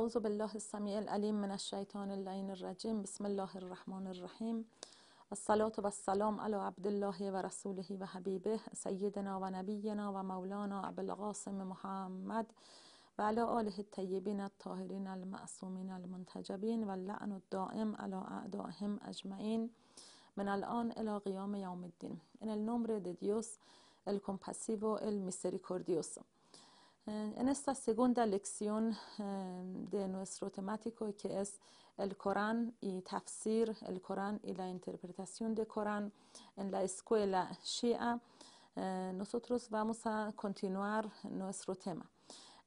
أعوذ بالله السميع العليم من الشيطان اللعين الرجيم. بسم الله الرحمن الرحیم الصلاة و السلام على عبد الله و رسوله سيدنا حبیبه سیدنا و نبینا و مولانا محمد و على آله الطیبین الطاهرین المعصومین المنتجبین و الدائم على اعدائهم اجمعین من الان الى قيام يوم الدين. En el nombre de Dios el compasivo el misericordioso En esta segunda lección de nuestro temático que es el Corán y tafsir, el Corán y la interpretación del Corán en la escuela Shia, nosotros vamos a continuar nuestro tema.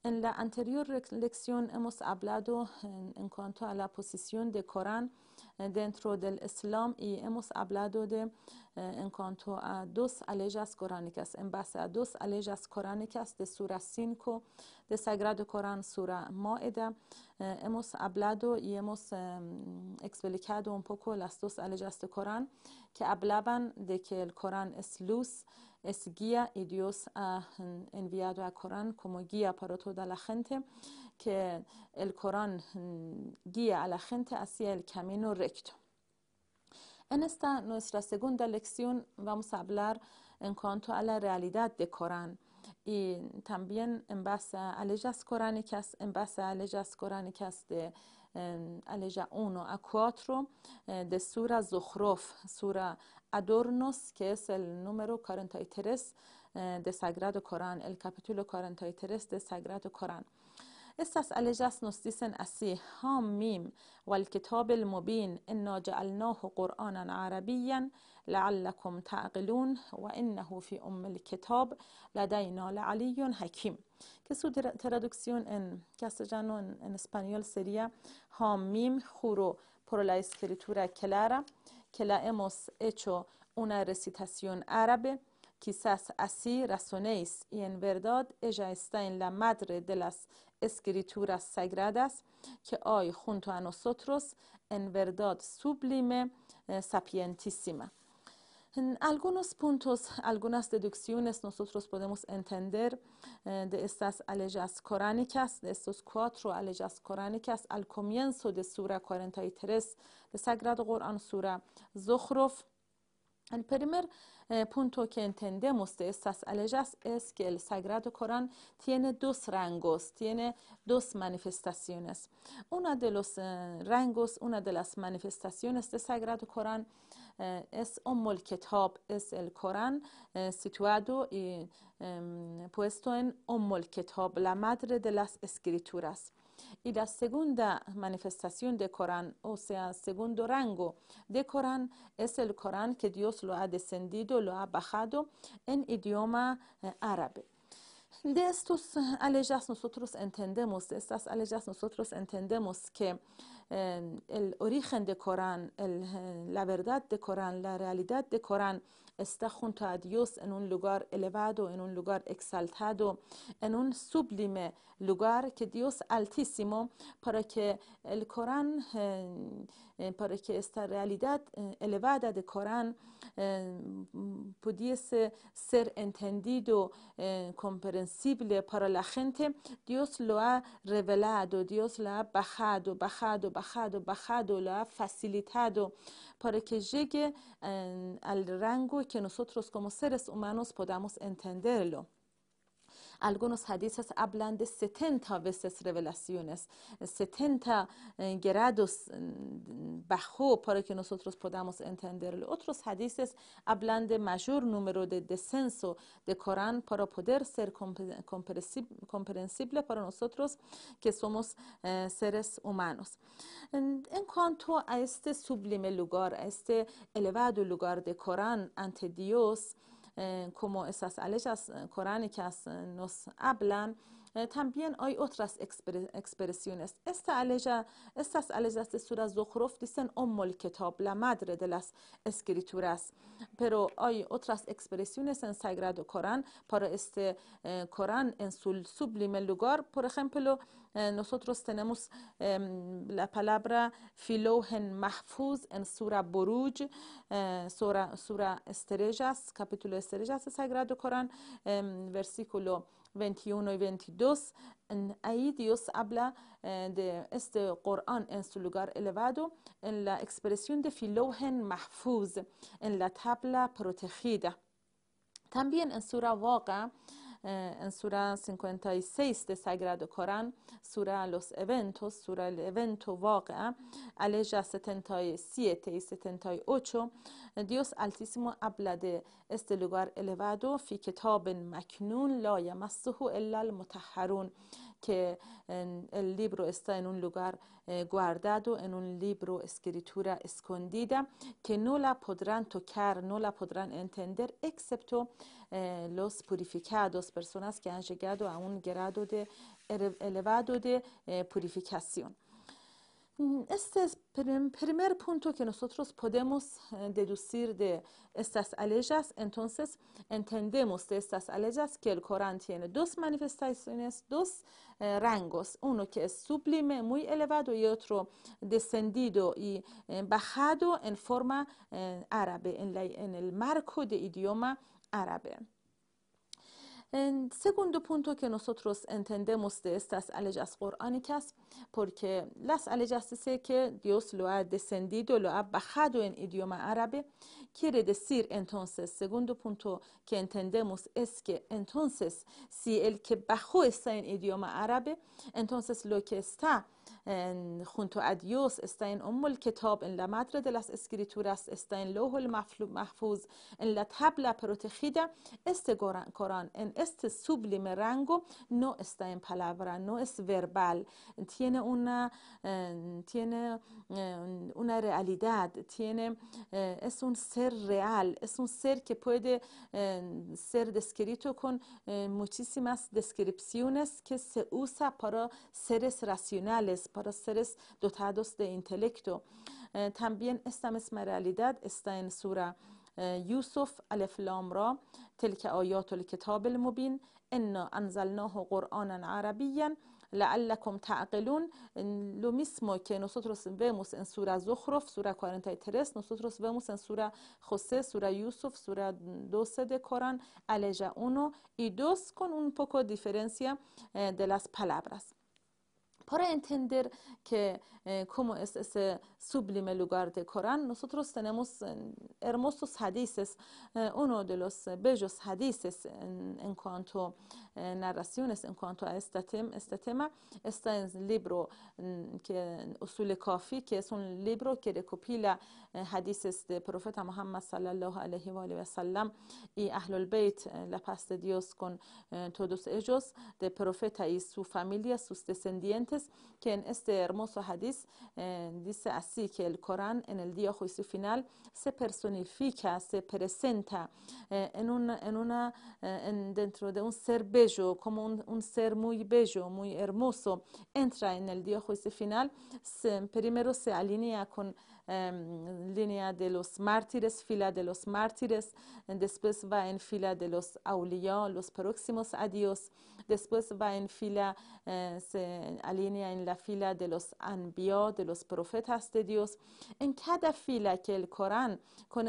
En la anterior lección hemos hablado en, en cuanto a la posición del Corán dentro del Islam y hemos hablado de en cuanto a dos aleyas coránicas, en base a dos aleyas coránicas de Sura 5 de Sagrado Corán, Sura Maida. hemos hablado y hemos explicado un poco las dos aleyas de Corán que hablaban de que el Corán es luz, es guía y Dios ha enviado al Corán como guía para toda la gente, que el Corán guía a la gente hacia el camino recto. En esta nuestra segunda lección vamos a hablar en cuanto a la realidad del Corán y también en base a leyes coránicas, en base a leyes coránicas de aleya 1 a 4 de Sura Zukhruf, Sura Adornos, que es el número 43 de Sagrado Corán, el capítulo 43 de Sagrado Corán. Estas aleyas nos dicen así, حامیم والکتاب المبین انا جعلناه قرآنا عربیا لعلكم تعقلون و انه في ام الكتاب لدينا لعلی حکیم que su traducción en castellano, en, en español sería Hamim juro por la escritura clara que la hemos hecho una recitación árabe Quizás así razonéis y en verdad ella está en la madre de las escrituras sagradas que hoy junto a nosotros en verdad sublime, eh, sapientísima. En algunos puntos, algunas deducciones nosotros podemos entender eh, de estas aleyas coránicas, de estos cuatro aleyas coránicas al comienzo de Sura 43 de Sagrado Corán, Sura Zukhruf, El primer eh, punto que entendemos de estas aleyas es que el Sagrado Corán tiene dos rangos, tiene dos manifestaciones. Uno de los eh, rangos, una de las manifestaciones del Sagrado Corán eh, es Ummul Kitab, es el Corán situado y em, puesto en Ummul Kitab, la madre de las escrituras. Y la segunda manifestación de Corán, o sea, segundo rango de Corán, es el Corán que Dios lo ha descendido, lo ha bajado en idioma eh, árabe. De estos aleyas nosotros entendemos, de estas aleyas nosotros entendemos que eh, el origen de Corán, eh, la verdad de Corán, la realidad de Corán está junto a Dios en un lugar elevado, en un lugar exaltado, en un sublime lugar que Dios altísimo para que el Corán, eh, eh, para que esta realidad eh, elevada de Corán pudiese ser entendido, comprensible para la gente, Dios lo ha revelado, Dios lo ha bajado, bajado, bajado, bajado, lo ha facilitado para que llegue al rango que nosotros como seres humanos podamos entenderlo. Algunos hadices hablan de 70 veces revelaciones, 70 eh, grados bajó para que nosotros podamos entenderlo. Otros hadices hablan de mayor número de descenso de Corán para poder ser comprensible para nosotros que somos eh, seres humanos. En, cuanto a este sublime lugar, a este elevado lugar de Corán ante Dios, eh, como esas aleyas coránicas nos hablan, eh, también hay otras expre expresiones. Esta aleya, estas aleyas de Surah Zukhruf dicen Ummul Kitab, la madre de las escrituras, pero hay otras expresiones en Sagrado Corán para este eh, Corán en su sublime lugar. Por ejemplo, eh, nosotros tenemos la palabra Filohen Mahfuz en Surah Buruj, Surah, Surah Estrellas, capítulo Estrellas del Sagrado Corán, versículo 21 y 22, ahí Dios habla eh, de este Corán en su lugar elevado, en la expresión de filogen mahfuz, en la tabla protegida. También en Surah Waqa, eh, en Surah 56 de Sagrado Corán, Surah Los Eventos, Surah El Evento Waqa, aleja 77 y 78, Dios Altísimo habla de este lugar elevado, fi kitab maknun la yamassuhu illa al-mutahharun, que el libro está en un lugar eh, guardado, en un libro, escritura escondida, que no la podrán tocar, no la podrán entender, excepto eh, los purificados, personas que han llegado a un grado de, elevado de eh, purificación. Mm, este es el primer punto que nosotros podemos eh, deducir de estas aleyas. Entonces, entendemos de estas aleyas que el Corán tiene dos manifestaciones, dos eh, rangos. Uno que es sublime, muy elevado, y otro descendido y eh, bajado en forma árabe, en el marco de idioma árabe. El segundo punto que nosotros entendemos de estas aleyas coránicas, porque las aleyas dice que Dios lo ha descendido, lo ha bajado en idioma árabe, quiere decir entonces, segundo punto que entendemos es que entonces si el que bajó está en idioma árabe, entonces lo que está junto a Dios, está en Umm Kitab, en la madre de las escrituras, está en Lojo el Mahfuz, en la tabla protegida. Este Corán, en este sublime rango, no está en palabra, no es verbal, tiene una, tiene, una realidad, tiene, eh, es un ser real, es un ser que puede ser descrito con eh, muchísimas descripciones que se usa para seres racionales, para seres dotados de intelecto. Eh, también esta misma realidad está en Sura یوسف الف لام را تلک آیات الکتاب المبین انا انزلناه قرآن عربیا لعلکم تعقلون لو میسمو که نسوت رس ویموس ان سور زخرف سور کارنتای ترس نسوت رس ویموس ان سور خسه سور یوسف سور دو سد کارن الجا اونو ایدوس کن اون پکو دیفرنسی دلست پلابرست Para entender que eh, cómo es ese sublime lugar de Corán, nosotros tenemos eh, hermosos hadices. Eh, uno de los bellos hadices en, cuanto a narraciones, en cuanto a este, tema, está en el libro mm, que Usul Kafi, que es un libro que recopila hadices de profeta Muhammad sallallahu alaihi wa sallam y Ahlul Bayt, la paz de Dios con todos ellos, de profeta y su familia, sus descendientes que en este hermoso hadith eh, dice así que el Corán en el día juicio final se personifica, se presenta eh, en una, en una eh, dentro de un ser bello, como un, ser muy bello, muy hermoso, entra en el día juicio final, primero se alinea con em, línea de los mártires, fila de los mártires, después va en fila de los auliya, los próximos a Dios, después va en fila, eh, se alinea en la fila de los anbió, de los profetas de Dios. En cada fila que el Corán, con,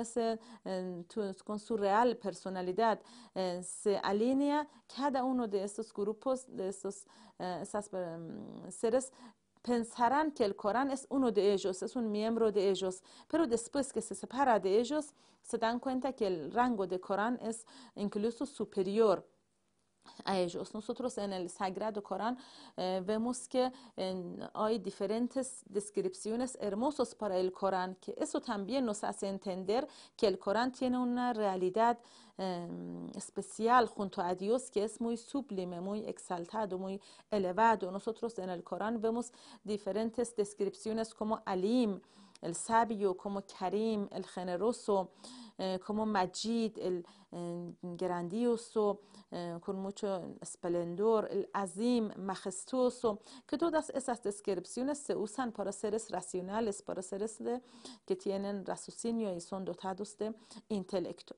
con su real personalidad, eh, se alinea, cada uno de estos grupos, de estos eh, em, seres, pensarán que el Corán es uno de ellos, es un miembro de ellos, pero después que se separa de ellos, se dan cuenta que el rango de Corán es incluso superior a ellos. Nosotros en el Sagrado Corán eh, vemos que hay diferentes descripciones hermosas para el Corán, que eso también nos hace entender que el Corán tiene una realidad em, especial junto a Dios que es muy sublime, muy exaltado, muy elevado. Nosotros en el Corán vemos diferentes descripciones como Alim, el sabio, como Karim, el generoso, eh, como Majid, el grandioso, eh, con mucho esplendor, el azim, majestuoso, que todas esas descripciones se usan para seres racionales, para seres que tienen raciocinio y son dotados de intelecto.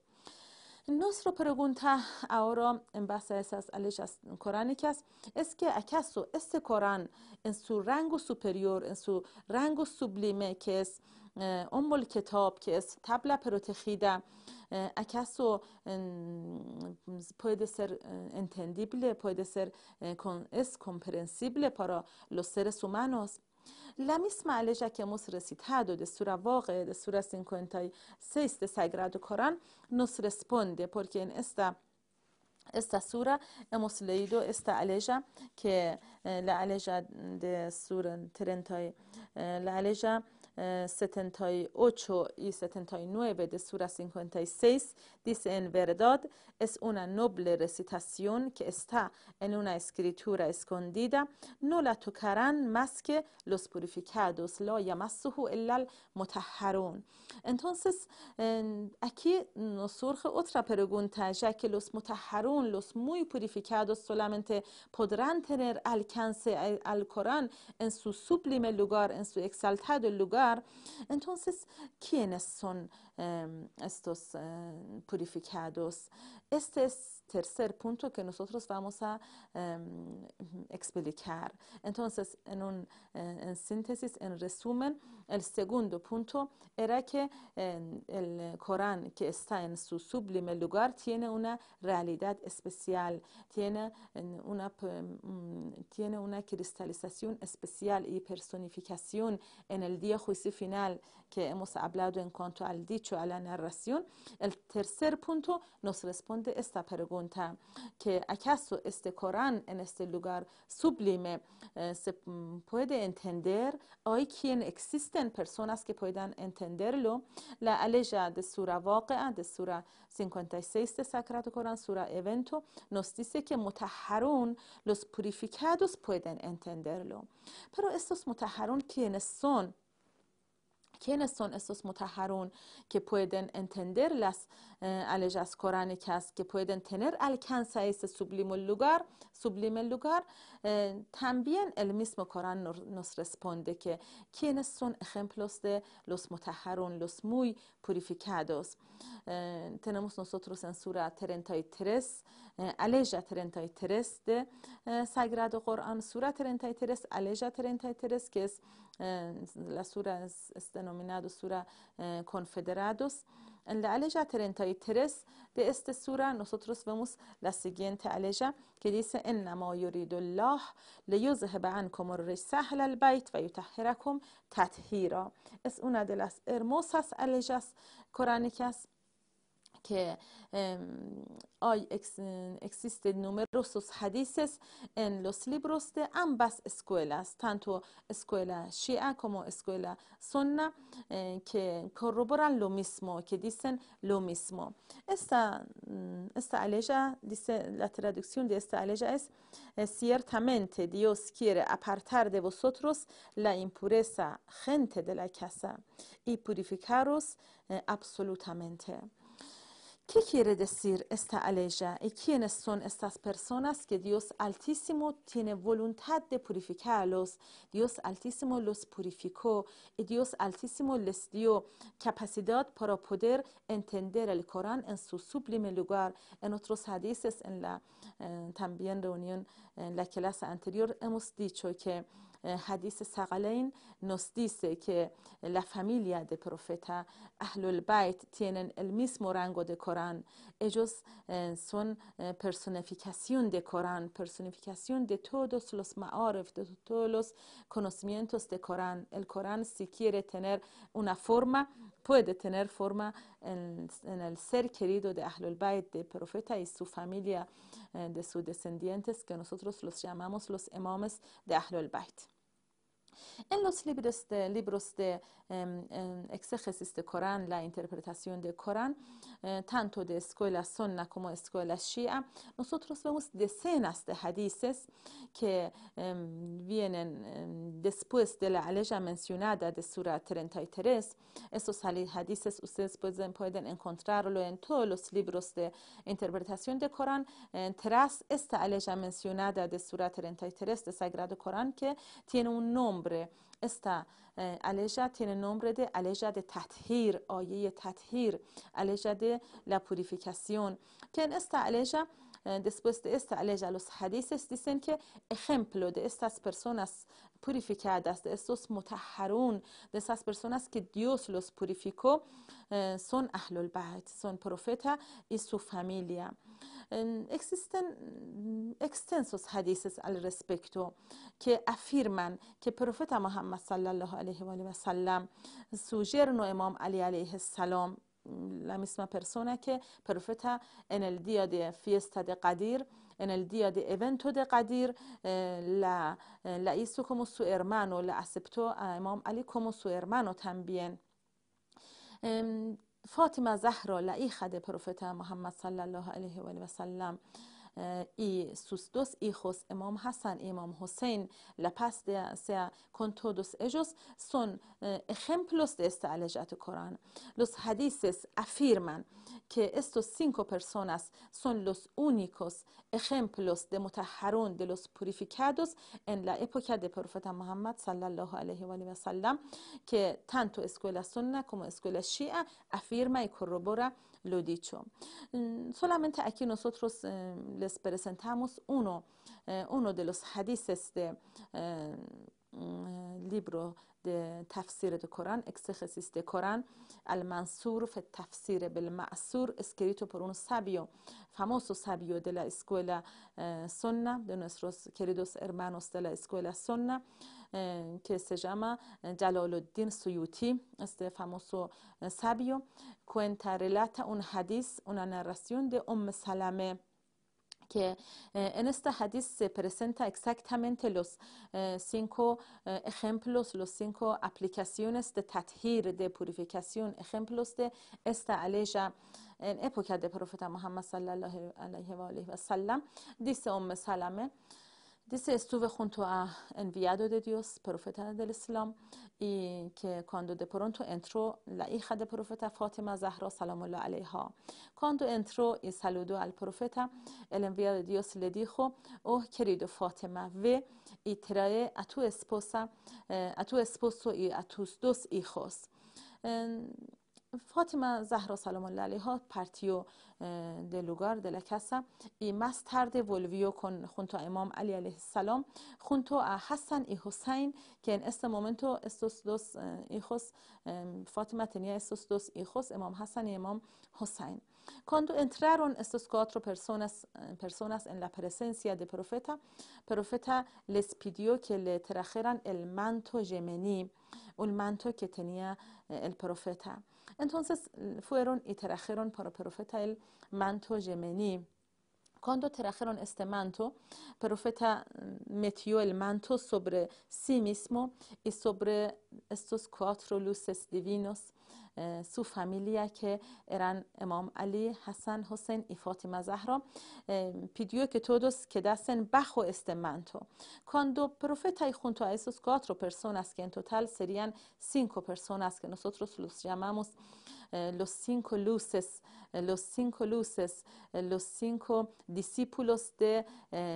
Nuestra pregunta ahora en base a esas leyes coránicas es que acaso este Corán en su rango superior, en su rango sublime que es eh, el Kitab, que es tabla protegida, eh, acaso puede ser eh, entendible, puede ser, es comprensible para los seres humanos. لمیس معلجا که مصر سیتادو ده سورا واقع ده سورا سینکونتای سیست سگرادو کران نس رسپونده پرکه این استا استا سورا اموس لیدو استا علیجا که لعلیجا ده سورا ترنتای لعلیجا 78 y 79 de Sura 56 dice en verdad es una noble recitación que está en una escritura escondida, no la tocarán más que los purificados, lo yamassuhu illal mutahharun. Entonces, aquí nos surge otra pregunta, ya que los mutahharun, los muy purificados, solamente podrán tener alcance al Corán en su sublime lugar, en su exaltado lugar, entonces, ¿quiénes son em, estos eh, purificados? Este es tercer punto que nosotros vamos a em, explicar. Entonces, en, un, eh, en síntesis, en resumen, el segundo punto era que el Corán que está en su sublime lugar tiene una realidad especial, tiene una, mm, tiene una cristalización especial y personificación en el día juicio final que hemos hablado en cuanto al dicho, a la narración. El tercer punto nos responde esta pregunta, que acaso este Corán en este lugar sublime eh, se puede entender, hoy quien existen personas que puedan entenderlo, la aleja de Sura Waqi'a, de Sura 56 de Sagrado Corán, Sura Evento, nos dice que mutaharun, los purificados pueden entenderlo. Pero estos mutaharun, ¿quiénes son? ¿Quiénes son estos mutaharun que pueden entender las eh, coránicas, que pueden tener alcance a ese sublime lugar? Sublime lugar. Eh, también el mismo Corán nos, responde que quiénes son ejemplos de los mutaharun, los muy purificados. Eh, tenemos nosotros en Sura 33, eh, Aleja 33 de eh, Sagrado Corán, Sura 33, Aleja 33, que es la sura es, denominada Sura Confederados. En la aleja 33 de esta sura nosotros vemos la siguiente aleja que dice إنما يريد الله ليذهب عنكم الرجس أهل البيت ويطهركم تطهيرا es una de las hermosas alejas coránicas que hoy existen numerosos hadices en los libros de ambas escuelas, tanto escuela Shia como escuela Sunna, eh, que corroboran lo mismo, que dicen lo mismo. Esta, mm, esta aleja, dice la traducción de esta aleja es, ciertamente Dios quiere apartar de vosotros la impureza gente de la casa y purificaros eh, absolutamente. ¿Qué quiere decir esta aleja y quiénes son estas personas que Dios Altísimo tiene voluntad de purificarlos? Dios Altísimo los purificó y Dios Altísimo les dio capacidad para poder entender el Corán en su sublime lugar. En otros hadices, en la eh, también reunión en la clase anterior, hemos dicho que eh, Hadith Sagalain nos dice que la familia del profeta Ahlul Bayt tienen el mismo rango de Corán. Ellos eh, son eh, personificación de Corán, personificación de todos los ma'arif, de todos los conocimientos de Corán. El Corán si quiere tener una forma, puede tener forma en, el ser querido de Ahlul Bayt, del profeta y su familia, de sus descendientes, que nosotros los llamamos los imames de Ahlul Bayt. En los libros de, libros de em, em, exégesis de Corán, la interpretación del Corán, eh, tanto de escuela sunna como escuela shia, nosotros vemos decenas de hadices que em, vienen después de la aleja mencionada de Sura 33. Estos hadices ustedes pueden, pueden encontrarlo en todos los libros de interpretación del Corán, tras esta aleja mencionada de Sura 33 de Sagrado Corán, que tiene un nombre نمره استا الیجا تین نمره ده الیجا ده تطهیر آیه تطهیر الیجا ده لپوریفیکسیون تین استا الیجا eh, después de esta aleja, los hadices dicen que ejemplo de estas personas purificadas, de estos mutaharun, de esas personas que Dios los purificó, eh, son Ahlul Bayt, son profeta y su familia. existen extensos hadices al respecto que afirman que el profeta Muhammad sallallahu alaihi wa sallam, su yerno Imam Ali alaihi salam, la misma persona que profeta en el día de fiesta de Qadir, en el día de evento de Qadir, eh, la, eh, la, hizo como su hermano, la aceptó a Imam Ali como su hermano también. Eh, Fátima Zahra, la hija del profeta Muhammad sallallahu alaihi wa sallam, ای سوس دوس ای خوس امام حسن امام حسین لپس دیا سیا کن تو دوس اجوز سون اخیم پلوس دیست علیجات لس حدیثس افیر من که استو سینکو پرسونس سون لس اونیکوس اخیم پلوس متحرون دی لس پوریفیکادوس ان لا اپوکا دی پروفت محمد صلی الله علیه و علیه و سلم که تن تو اسکول سنه کم اسکول شیعه افیر مای کرو lo dicho. Mm, solamente aquí nosotros eh, les presentamos uno, eh, uno de los hadices de eh, mm, libro de tafsir de Corán, exégesis de Corán, Al-Mansur fe tafsir bil Ma'sur, escrito por un sabio, famoso sabio de la escuela Sunna, de nuestros queridos hermanos de la escuela Sunna, que se llama Jalaluddin Suyuti, este famoso sabio, cuenta, relata un hadith, una narración de Umm Salame que eh, en este hadith se presenta exactamente los eh, cinco eh, ejemplos, los cinco aplicaciones de tathir, de purificación, ejemplos de esta aleja en época del profeta Muhammad sallallahu alaihi wa sallam. Dice Umm Salame, دیست استو بخون تو این بیادو دی دیوس پروفیت ها اسلام ای که کاندو دی پرون انترو لعی خد پروفیت فاطمه زهرا سلام الله علیه ها انترو ای سلودو ال پروفیت ال این بیادو دیوس لدی خو او کریدو فاطمه و ای ترای اتو اسپوس ها اتو اسپوس و ای دوس ای خوست Fátima Zahra Salomón Alaiha partió eh, del lugar de la casa y más tarde volvió con, junto a Imam Ali alayhi salam, junto a Hassan y Hussein, que en este momento estos dos eh, hijos, eh, Fátima tenía estos dos hijos, Cuando entraron estas cuatro personas, personas en la presencia del profeta, el profeta les pidió que le trajeran el manto yemení, un manto que tenía el profeta. Entonces fueron y trajeron para el profeta el manto yemení. Cuando trajeron este manto, el profeta mm, metió el manto sobre sí mismo y sobre estos cuatro luces divinos eh, سو فامیلیا که ایران امام علی حسن حسین ای فاطمه زهرا پیدیو که تو دوست که دستن بخو است من تو. کندو پروفیت های خونتو ایسوس گاترو پرسون است که انتو تل سریان سینکو پرسون است که نسوت رو سلوس جمعه موس لسینکو لوسس los cinco luces, eh, los cinco discípulos de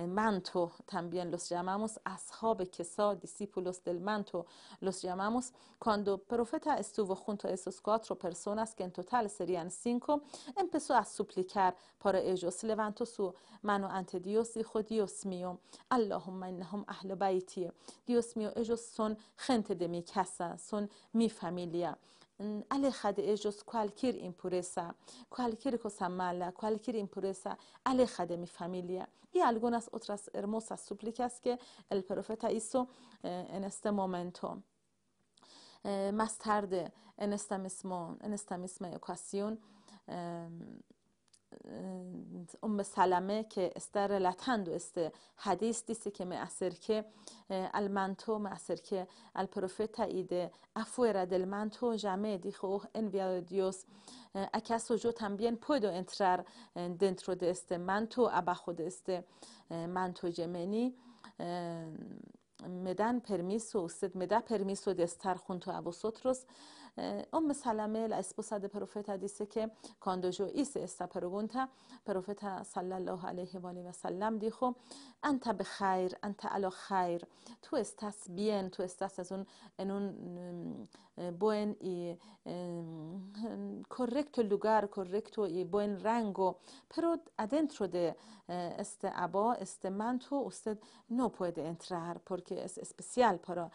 manto, también los llamamos ashab son discípulos del manto, los llamamos cuando profeta estuvo junto a esas cuatro personas, que en total serían cinco, empezó a suplicar por ellos, levantó su mano ante Dios dijo, Dios mío, Allahumma innahum ahl baiti, Dios mío, ellos son gente de mi casa, son mi familia aleja de ellos cualquier impureza, cualquier cosa mala, cualquier impureza, aleja de mi familia. Y algunas otras hermosas súplicas que el profeta hizo eh, en este momento. Eh, más tarde, en esta, misma ocasión, eh, Umm Salame que está relatando este hadith dice que me acerqué eh, al manto, me acerqué al profeta y de afuera del manto llamé, dijo, oh, enviado de Dios, eh, ¿acaso yo también puedo entrar eh, dentro de este manto, abajo de este manto yemení? me dan ام سلمه لاسبوسا د پروفتا حدیثه که کاندو جو ایس استا پروفیت صلی الله علیه و آله و سلم دی خو انت به خیر انت الا خیر. تو استاس بیان تو استاس از اون ان اون بوئن ای کرکت لوگار کرکت و ای بوئن رنگو پرو ادنت رو ده است ابا است من تو استاد نو پوید انترار پرکه اس اسپسیال پرا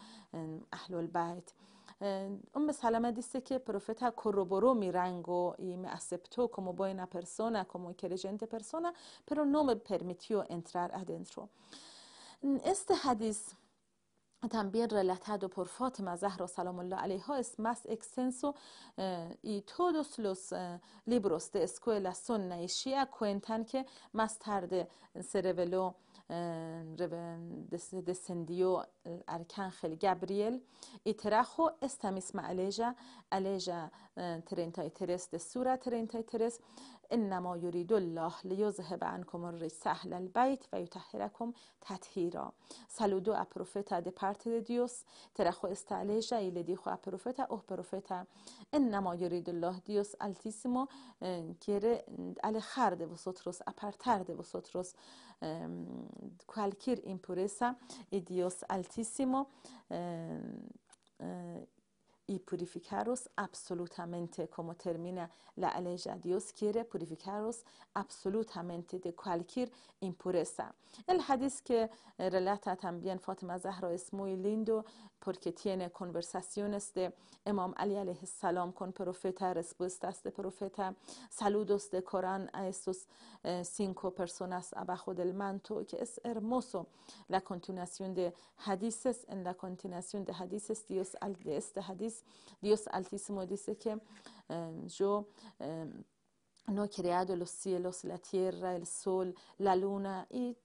اهل البیت. Umm Salama dice que el profeta corroboró mi rango y me aceptó como buena persona, como inteligente persona, pero no me permitió entrar adentro. Este hadith también relatado por Fátima Zahra salam Allah alaiha es más extenso y todos los libros de escuela sunna y shia cuentan que más tarde se reveló دسندیو ارکان خیلی. گابریل ایتراخو استمیس معلیجا علیجا ترینتای ترس دستورا ترینتای ترس. انما یرید الله لیذهب عنکم الرجس اهل البیت و یطهرکم تطهیرا سلودو ا د پارت د دیوس ترخو استعلی شایل دی خو ا پروفتا او پروفتا انما یرید الله دیوس التیسما کیره ال خرد و سوتروس ا پارتر د و سوتروس کالکیر ایمپورسا ا دیوس التیسما y purificaros absolutamente, como termina la aleja. Dios quiere purificaros absolutamente de cualquier impureza. El hadith que relata también Fatima Zahra es muy lindo porque tiene conversaciones de Imam Ali alayhi salam con profeta, respuestas de profeta, saludos de Corán a estos eh, cinco personas abajo del manto, que es hermoso la continuación de hadices. En la continuación de hadices, Dios, de este hadith, Dios Altísimo dice que eh, yo... Eh, no he creado los cielos, la tierra, el sol, la luna y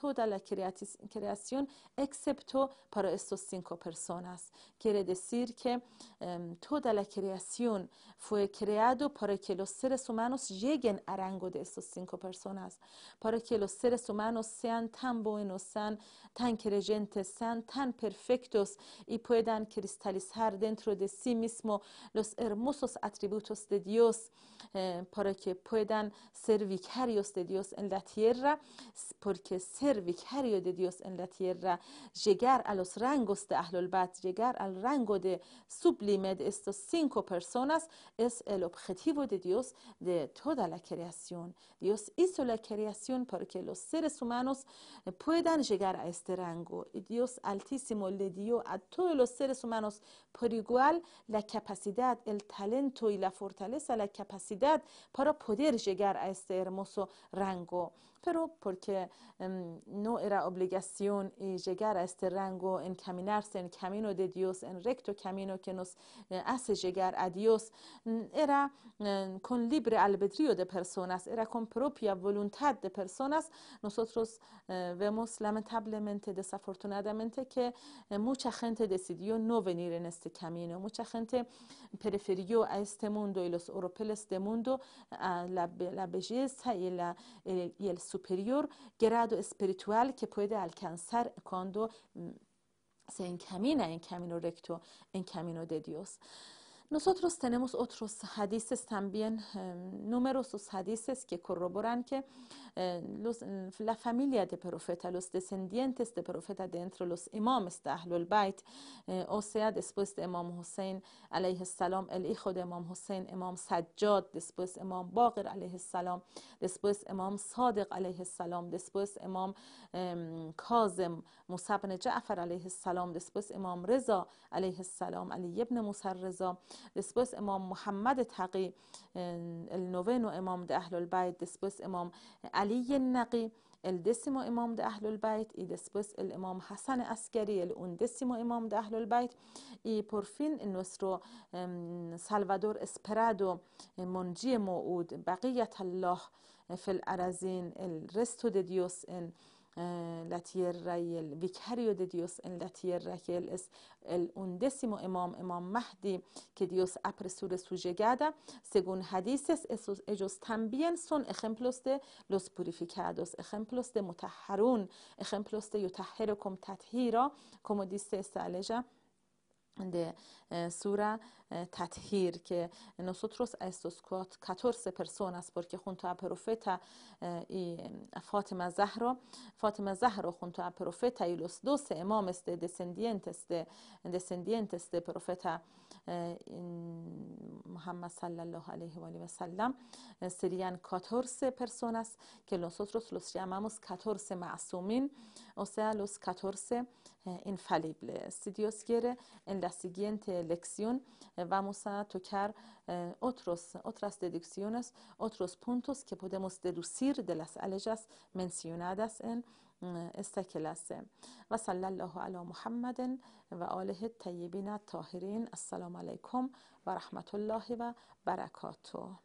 toda la creación excepto para estas cinco personas. Quiere decir que em, toda la creación fue creado para que los seres humanos lleguen a rango de estas cinco personas, para que los seres humanos sean tan buenos, sean tan creyentes, sean tan perfectos y puedan cristalizar dentro de sí mismo los hermosos atributos de Dios eh, para que puedan ser vicarios de Dios en la tierra, porque ser vicario de Dios en la tierra, llegar a los rangos de Ahlul Bat, llegar al rango de sublime de estas cinco personas, es el objetivo de Dios de toda la creación. Dios hizo la creación para que los seres humanos eh, puedan llegar a este rango. Y Dios Altísimo le dio a todos los seres humanos por igual la capacidad, el talento y la fortaleza, la capacidad para poder llegar a este hermoso rango pero porque em, no era obligación llegar a este rango, encaminarse en camino de Dios, en recto camino que nos eh, hace llegar a Dios, mm, era em, con libre albedrío de personas, era con propia voluntad de personas. Nosotros eh, vemos lamentablemente, desafortunadamente, que eh, mucha gente decidió no venir en este camino, mucha gente prefirió a este mundo y los europeos de mundo a la, belleza y, la, y el سوپریور گرادو اسپریتوال که پوید الکنسر کاندو سه این کمینه این کمینو رکتو این کمینو ددیوس Nosotros tenemos otros hadices también, em, numerosos hadices que corroboran que eh, la familia de profeta, los descendientes de profeta dentro los imams de Ahlul Bayt, eh, o sea, después de Imam Hussein alayhi salam, el hijo de Imam Hussein, Imam Sajjad, después Imam Baqir alayhi salam, después Imam Sadiq alayhi salam, después Imam em, Kazim, Musa ibn Ja'far alayhi después Imam Reza alayhi Ali ibn Musa Reza, دسپس امام محمد تقی النوین و امام ده اهل البیت دسپس امام علی نقی الدسمو امام ده اهل البیت ای دسپس الامام حسن اسکری ال اوندسمو امام ده اهل البیت ای پرفین نوسترو سالوادور اسپرادو منجی موعود بقیت الله فی الارزین الرستو دیوس لتیر ریل ویکریو د دیوس ان لتیر ریل اس ال امام امام مهدی که دیوس ابرسور سور سوژه گده سگون حدیث اس اجوز تنبین سون اخمپلوس ده لوس پوریفیکادوس اخمپلوس ده متحرون اخمپلوس ده یتحر کم تطهیرا کمودیست استالجه ده سوره تطهیر که نوسوتروس ایسوس کرات کاتورس پرسوناس پرسون است برکه خون تو اپروفیتا فاطمه زهرا. فاطمه زهرا خون تو اپروفیتا ایلوس دو سه امام است دسندینت است دسندینت است پروفیتا محمد صلی الله علیه و سلم. سریان کاتورس پرسوناس پرسون است که نوسوتروس لس جمموس کتور سه معصومین. او سه لس کتور سه این سیدیوس گیره این در سیگینت لکسیون. Vamos a tocar eh, otros, otras deducciones, otros puntos que podemos deducir de las aleyas mencionadas en eh, esta clase. وصلى الله على محمد وآله الطيبين الطاهرين السلام عليكم ورحمة الله وبركاته